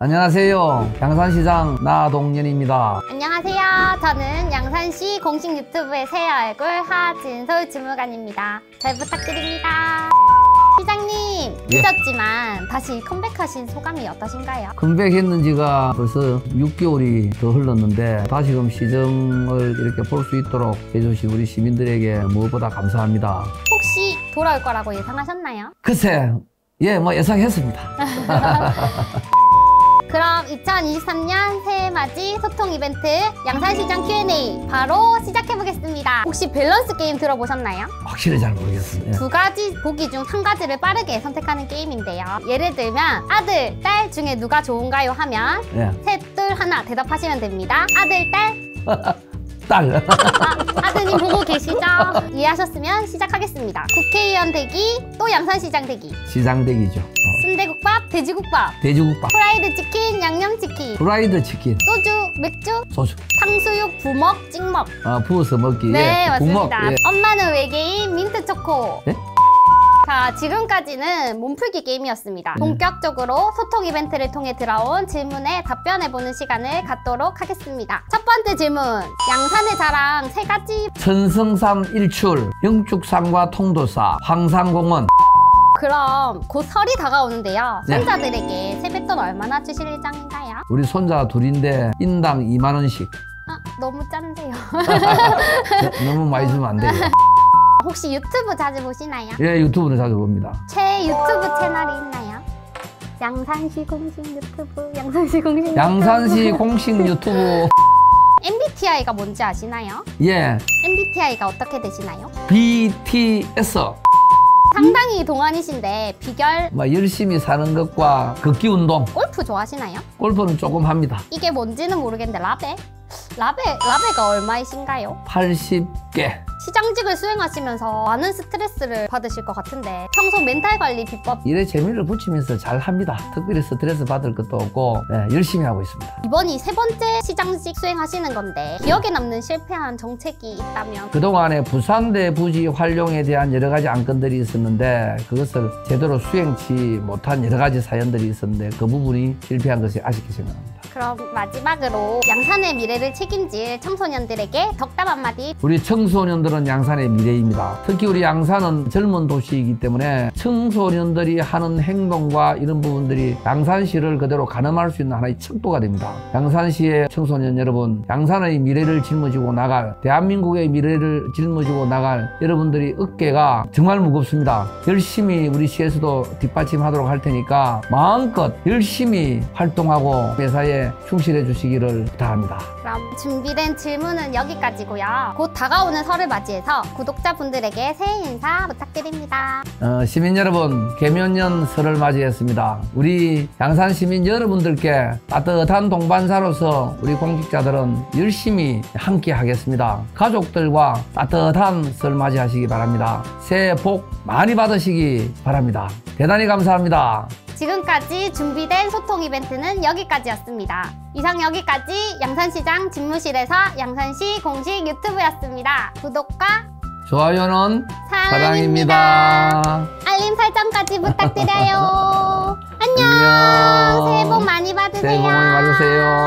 안녕하세요. 양산시장 나동년입니다. 안녕하세요. 저는 양산시 공식 유튜브의 새 얼굴 하진솔 주무관입니다. 잘 부탁드립니다. 시장님, 예. 늦었지만 다시 컴백하신 소감이 어떠신가요? 컴백했는 지가 벌써 6개월이 더 흘렀는데 다시금 시정을 이렇게 볼 수 있도록 해주신 우리 시민들에게 무엇보다 감사합니다. 혹시 돌아올 거라고 예상하셨나요? 글쎄, 예, 뭐 예상했습니다. 그럼 2023년 새해 맞이 소통 이벤트 양산시장 Q&A 바로 시작해보겠습니다. 혹시 밸런스 게임 들어보셨나요? 확실히 잘 모르겠습니다. 예. 두 가지 보기 중 한 가지를 빠르게 선택하는 게임인데요. 예를 들면 아들, 딸 중에 누가 좋은가요 하면 예. 셋, 둘, 하나 대답하시면 됩니다. 아들, 딸, 딸. 아, 아드님 보고 계시죠? 이해하셨으면 시작하겠습니다. 국회의원 대기, 또 양산시장 대기. 시장 대기죠. 어, 순대국밥, 돼지국밥, 돼지국밥, 프라이드 치킨, 양념치킨, 프라이드 치킨, 소주, 맥주, 소주. 탕수육, 부먹, 찍먹. 아, 부어서 먹기. 네, 예. 맞습니다. 예. 엄마는 외계인, 민트 초코. 네? 자, 지금까지는 몸풀기 게임이었습니다. 본격적으로 소통 이벤트를 통해 들어온 질문에 답변해보는 시간을 갖도록 하겠습니다. 첫 번째 질문. 양산의 자랑 세 가지. 천성삼 일출, 영축산과 통도사, 황산공원. 그럼 곧 설이 다가오는데요. 네. 손자들에게 세뱃돈 얼마나 주실 예정인가요? 우리 손자 둘인데 인당 2만 원씩. 아, 너무 짠데요. 너- 너무 많이 주면 안 돼요. 혹시 유튜브 자주 보시나요? 예, 유튜브는 자주 봅니다. 제 유튜브 채널이 있나요? 양산시 공식 유튜브, 양산시 공식 유튜브. 양산시 공식 유튜브 MBTI가 뭔지 아시나요? 예 MBTI가 어떻게 되시나요? BTS 상당히 동안이신데 비결 뭐 열심히 사는 것과 걷기 운동 골프 좋아하시나요? 골프는 조금 합니다. 이게 뭔지는 모르겠는데 라베? 라베, 라베가 얼마이신가요? 80개 시장직을 수행하시면서 많은 스트레스를 받으실 것 같은데 평소 멘탈 관리 비법 일에 재미를 붙이면서 잘 합니다. 특별히 스트레스 받을 것도 없고 예, 열심히 하고 있습니다. 이번이 세 번째 시장직 수행하시는 건데 기억에 남는 실패한 정책이 있다면 그동안에 부산대 부지 활용에 대한 여러 가지 안건들이 있었는데 그것을 제대로 수행치 못한 여러 가지 사연들이 있었는데 그 부분이 실패한 것이 아쉽게 생각합니다. 그럼 마지막으로 양산의 미래를 책임질 청소년들에게 덕담 한마디 우리 청소년들은 양산의 미래입니다. 특히 우리 양산은 젊은 도시이기 때문에 청소년들이 하는 행동과 이런 부분들이 양산시를 그대로 가늠할 수 있는 하나의 척도가 됩니다. 양산시의 청소년 여러분, 양산의 미래를 짊어지고 나갈, 대한민국의 미래를 짊어지고 나갈 여러분들이 어깨가 정말 무겁습니다. 열심히 우리 시에서도 뒷받침하도록 할 테니까 마음껏 열심히 활동하고 회사에 충실해 주시기를 부탁합니다. 그럼 준비된 질문은 여기까지고요. 곧 다가오는 설을 맞이해서 구독자분들에게 새해 인사 부탁드립니다. 어, 시민 여러분, 개면년 설을 맞이했습니다. 우리 양산 시민 여러분들께 따뜻한 동반자로서 우리 공직자들은 열심히 함께 하겠습니다. 가족들과 따뜻한 설 맞이하시기 바랍니다. 새해 복 많이 받으시기 바랍니다. 대단히 감사합니다. 지금까지 준비된 소통 이벤트는 여기까지였습니다. 이상 여기까지 양산시장 집무실에서 양산시 공식 유튜브였습니다. 구독과 좋아요는 사랑입니다. 사랑입니다. 알림 설정까지 부탁드려요. 안녕. 새해 복 많이 받으세요. 새해 복 많이 받으세요.